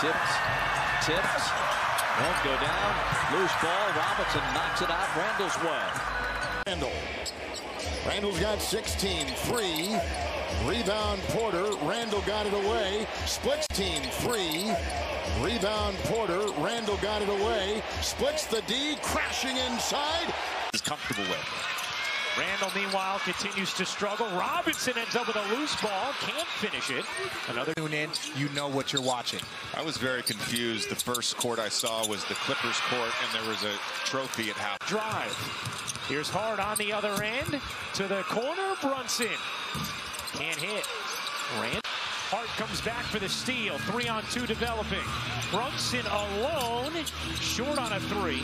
Tipped, tipped, won't go down. Loose ball. Robinson knocks it out Randle's way. Randle. Randle's got 16. Free. Rebound Porter. Randle got it away. Splits team. Free. Rebound Porter. Randle got it away. Splits the D. Crashing inside. Is comfortable with. Randle, meanwhile, continues to struggle. Robinson ends up with a loose ball. Can't finish it. Another tune in, you know what you're watching. I was very confused. The first court I saw was the Clippers court, and there was a trophy at half. Drive. Here's Hart on the other end to the corner. Brunson can't hit. Rand. Hart comes back for the steal. Three on two developing. Brunson alone, short on a three.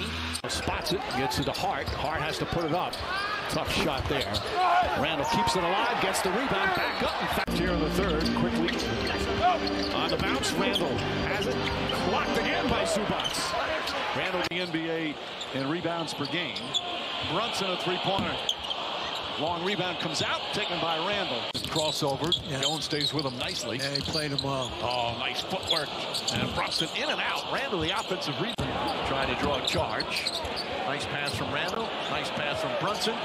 Spots it, gets it to Hart. Hart has to put it up. Tough shot there. Randle keeps it alive, gets the rebound, back up. In fact, here in the third, quickly on the bounce. Randle has it blocked again by Zubac. Randle, the NBA in rebounds per game. Brunson a three-pointer. Long rebound comes out, taken by Randle. Crossover. Yeah. Jones stays with him nicely. Yeah, he played him well. Oh, nice footwork. And Brunson in and out. Randle, the offensive rebound. Trying to draw a charge. Nice pass from Randle. Nice pass from Brunson.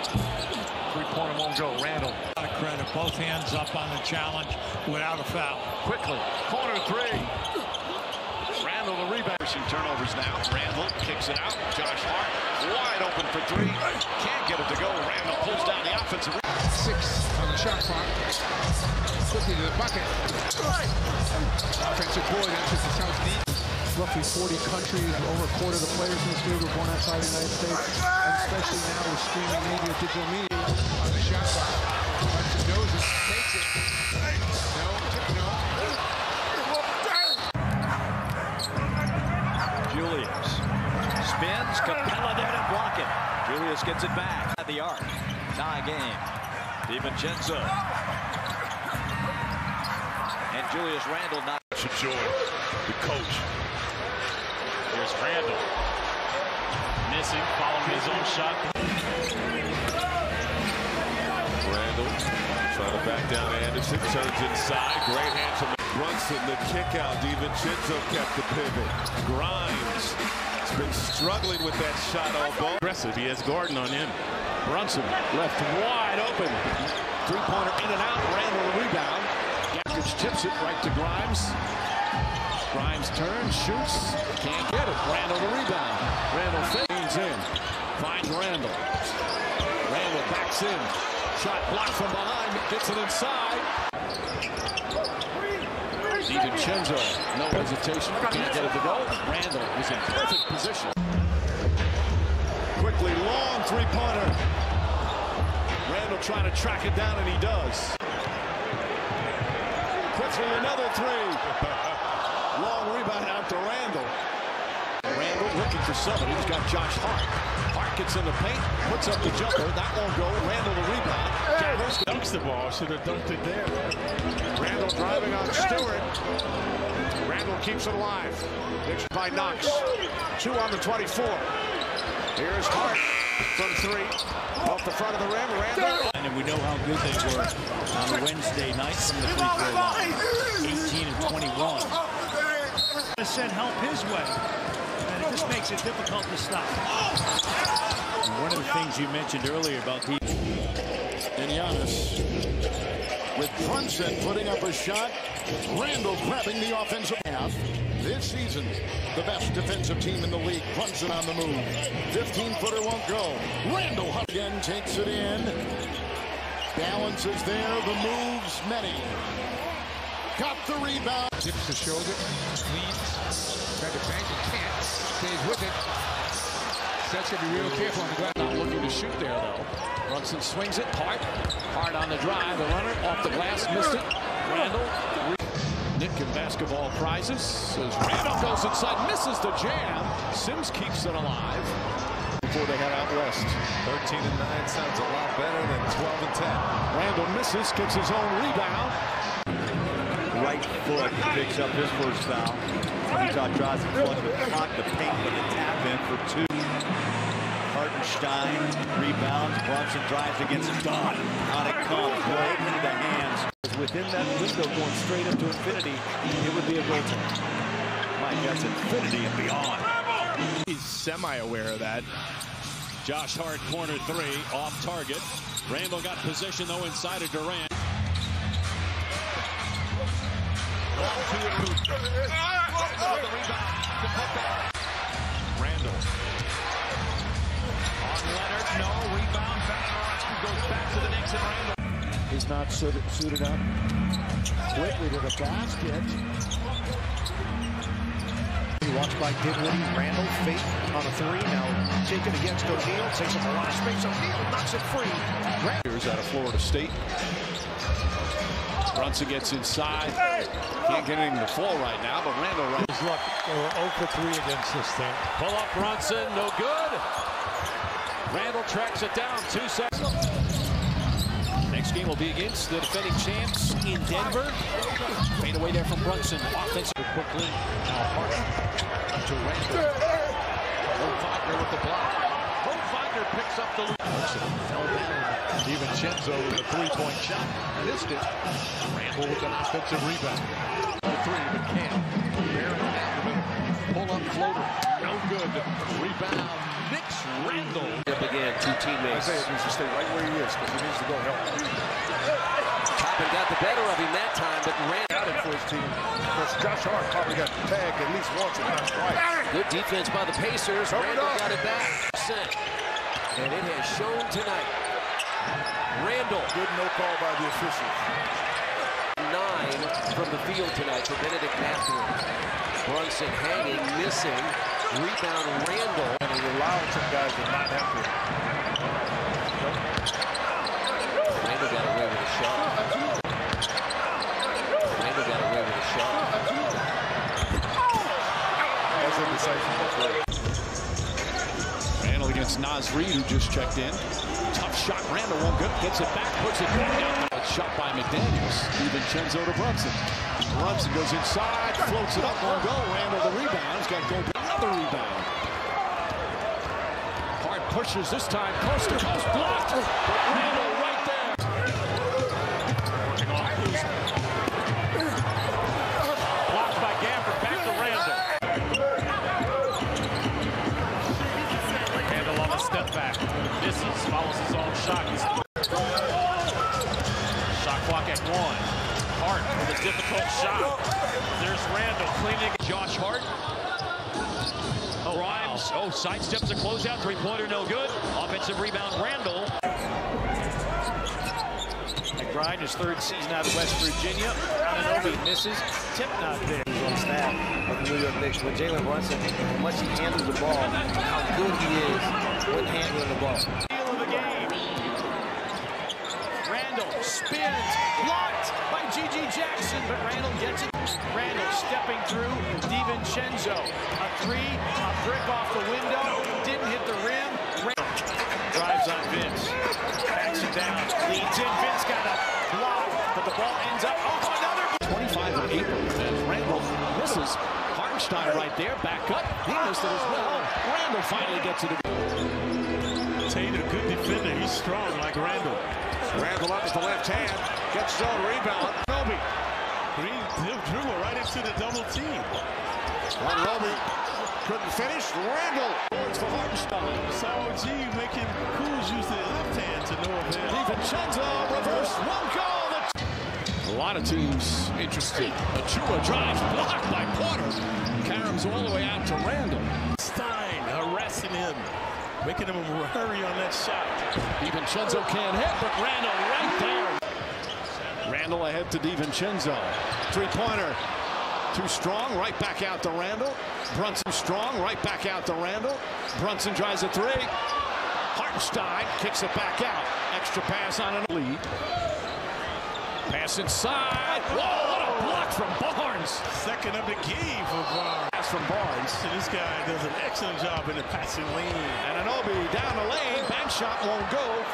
Three-pointer won't go. Randle. A lot of credit. Both hands up on the challenge without a foul. Quickly. Corner three. Randle the rebound. Turnovers now. Randle kicks it out. Josh Hart wide open for three. Can't get it to go. Randle pulls down the offensive. Six on the shot clock. Quickly to the bucket. Offensive boy, that's the South deep. Roughly 40 countries, over a quarter of the players in this league were born outside the United States, and especially now with streaming media, digital media. On the shot clock. Hudson knows it, takes it. No, no. Julius spins. Capela there to block it. Julius gets it back at the arc. Tie game. DiVincenzo. And Julius Randle not. Joy, the coach. Here's Randle. Missing, following his own shot. Randle trying to back down Anderson. Turns inside. Great hands from Brunson. The kick out. DiVincenzo kept the pivot. Grimes has been struggling with that shot all ball. Aggressive. He has Gordon on him. Brunson left wide open. Three-pointer in and out. Randle the rebound. Gackage tips it right to Grimes. Grimes turns, shoots, can't get it. Randle the rebound. Randle fades in, finds Randle. Randle backs in. Shot blocked from behind, gets it inside. DiVincenzo, no hesitation, can't get it to go. Randle is in perfect position. Quickly, long three-pointer. Randle trying to track it down, and he does. Quickly, another three. Long rebound out to Randle. Randle looking for somebody. He's got Josh Hart. Hart gets in the paint, puts up the jumper. That won't go. Randle the rebound. Gathers, dunks the ball. Should have dunked it there. Randle driving on Stewart. Randle keeps it alive. Pitched by Knox. Two on the 24. Here's Hart from three. Off the front of the rim. Randle. And we know how good they were on Wednesday night from the free throw line. 18 and 21. Send help his way. And it just makes it difficult to stop. One of the things you mentioned earlier about the And Giannis with Brunson putting up a shot. Randle grabbing the offensive half. This season, the best defensive team in the league. Brunson on the move. 15-footer won't go. Randle again takes it in. Balances there. The moves many. Got the rebound. Tips the shoulder. Leads. Tried to bank it. Can't. Stays with it. To be real careful on the glass. Not looking to shoot there, though. Brunson swings it. Hart. Hart on the drive. The runner off the glass. Missed it. Randle. Nick and basketball prizes. Says Randle goes inside. Misses the jam. Sims keeps it alive. Before they head out west. 13 and 9 sounds a lot better than 12 and 10. Randle misses. Gets his own rebound. Right foot picks up his first foul. Utah tries to plug the clock, the paint with a tap in for two. Hartenstein rebounds. Brunson drives against Dodd. On it comes. Right into the hands. Within that window going straight up to infinity, it would be a goal. like that's infinity and beyond. He's semi-aware of that. Josh Hart, corner three, off target. Randle got position, though, inside of Durant. Randle. On Leonard, no. Rebound. Goes back to the Knicks and Randle. He's not suited, suited up. Quickly to the basket. Watch by Dinwiddie. Randle fake on a three. Now taken against O'Neal. Takes a lot. O'Neal knocks it free. Here's out of Florida State. Brunson gets inside. Can't get anything to fall right now, but Randle right. Look, they were 0 for 3 against this thing. Pull up Brunson, no good. Randle tracks it down, two seconds. Next game will be against the defending champs in Denver. Fade away there from Brunson. Offensive quickly. Now Hart to Randle. Wagner with the block. Mo picks up the lead. Fell down. DiVincenzo with a three-point shot. Missed it. Randle with an offensive rebound. Three to Cam. Bearing down the middle. Pull up floater. No good. Rebound. Knicks Randle. Up again, two teammates. Isaiah needs to stay right where he is because he needs to go help. Toppin got the better of him that time, but Randle Got it for his team. Because Josh Hart probably got tagged at least once, if not twice. Good defense by the Pacers. Randle got it back. And it has shown tonight. Randle. Good no call by the officials. Nine from the field tonight for Bennedict Mathurin. Brunson hanging, missing. Rebound Randle. And he allowed some guys to not have to. Randle got away with a shot. Randle got away with a shot. That's a decisive play. Against Naz Reid, who just checked in. Tough shot. Randle won't good. Gets it back, puts it back down. It's Shot by McDaniels. DiVincenzo to Brunson. Brunson goes inside, floats it up, won't go. Randle the rebound. He's got to go another rebound. Hard pushes this time. Coast to coast blocked. But Randle shot. Clock at one. Hart with a difficult shot. There's Randle cleaning. Josh Hart. Oh, Grimes. Oh, sidesteps a closeout. Three-pointer, no good. Offensive rebound, Randle. McBride, his third season out of West Virginia. Anunoby misses. Tip not there. He's on staff of the New York Knicks with Jalen Brunson, how much he handles the ball, how good he is with handling the ball. Steal of the game. Randle spins, blocked by G.G. Jackson, but Randle gets it. Randle stepping through, DiVincenzo. A three, a brick off the window, didn't hit the rim. Randle drives on Vince, backs it down, leads in. Vince got a block, but the ball ends up. Oh, another. 25 of April as Randle misses. Hartenstein right there, back up. He missed it as well. Randle finally gets it. Tate, a good defender. He's strong like Randle. Randle up with the left hand. Gets zone rebound. Nobi. Green dribble right into the double team. Nobi couldn't finish. Randle. Boards for Hartenstein. Saw G making Kuz use the left hand to no avail. DiVincenzo reverse one goal. A lot of teams interested. Achiuwa drives blocked by Porter. Caroms all the way out to Randle. Stein harassing him, making him hurry on that shot. DiVincenzo can't hit, but Randle right there. Randle ahead to DiVincenzo. Three-pointer. Too strong, right back out to Randle. Brunson strong, right back out to Randle. Brunson tries a three. Hartenstein kicks it back out. Extra pass on a lead. Pass inside. Whoa, block from Barnes. Second of the game for Barnes. Pass from Barnes. This guy does an excellent job in the passing lane. And Anunoby down the lane. Bank shot won't go.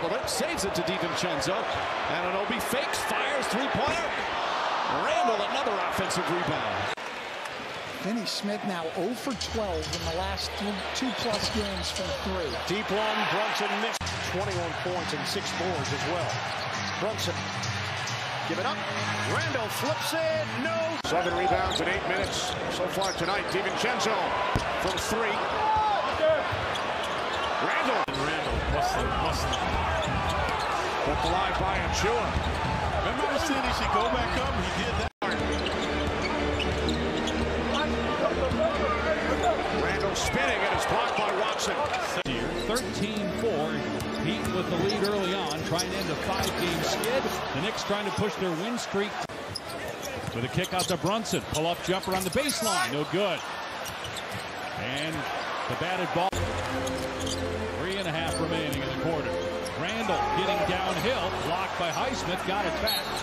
Randle saves it to DiVincenzo. And Anunoby fakes, fires, three-pointer. Randle another offensive rebound. Finney Smith now 0 for 12 in the last two plus games from three. Deep one, Brunson missed 21 points and six boards as well. Brunson Give it up. Randle flips it. No. Seven rebounds in eight minutes so far tonight. DiVincenzo from three. Randle. Randle, busting, busting. Kept alive by Achiuwa. Remember I said he should go back up? He did that. Randle spinning and is blocked Heat with the lead early on, trying to end a five-game skid. The Knicks trying to push their win streak. With a kick out to Brunson. Pull-up jumper on the baseline. No good. And the batted ball. Three and a half remaining in the quarter. Randle getting downhill. Blocked by Highsmith. Got it back.